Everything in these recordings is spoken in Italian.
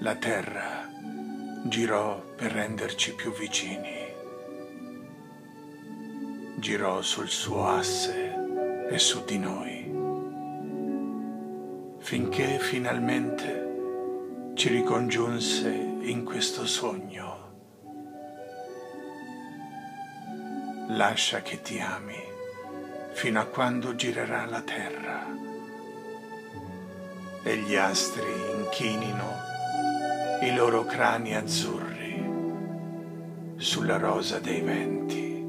la terra girò per renderci più vicini. Girò sul suo asse e su di noi, finché finalmente ci ricongiunse in questo sogno. Lascia che ti ami fino a quando girerà la terra e gli astri inchinino i loro crani azzurri sulla rosa dei venti.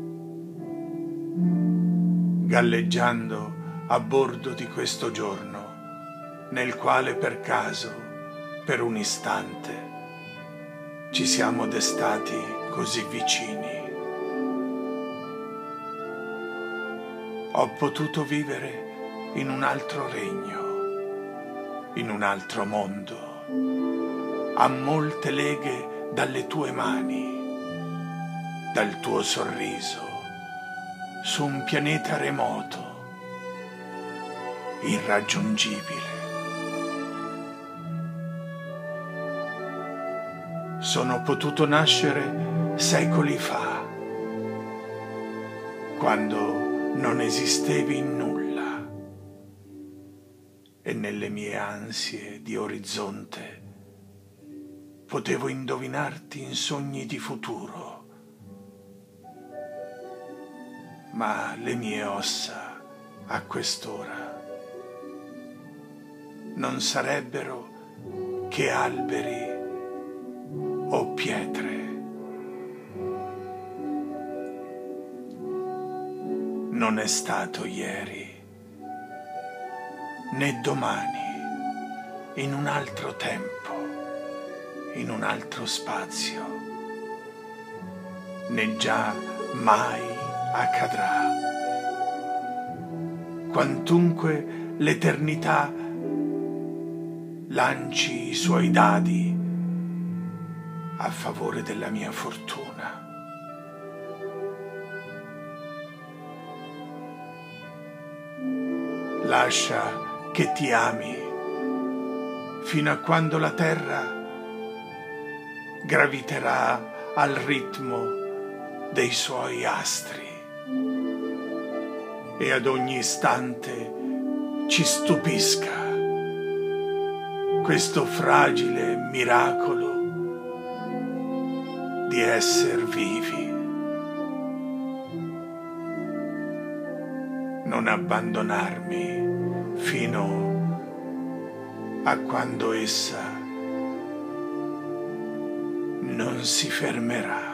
Galleggiando a bordo di questo giorno, nel quale per caso, per un istante, ci siamo destati così vicini. Ho potuto vivere in un altro regno, in un altro mondo a molte leghe dalle tue mani, dal tuo sorriso, su un pianeta remoto, irraggiungibile. Sono potuto nascere secoli fa, quando non esistevi in nulla e nelle mie ansie di orizzonte potevo indovinarti in sogni di futuro, ma le mie ossa a quest'ora non sarebbero che alberi o pietre. Non è stato ieri, né domani, in un altro tempo in un altro spazio, né già mai accadrà. Quantunque l'eternità lanci i suoi dadi a favore della mia fortuna. Lascia che ti ami fino a quando la terra graviterà al ritmo dei suoi astri e ad ogni istante ci stupisca questo fragile miracolo di essere vivi. Non abbandonarmi fino a quando essa non si fermerà.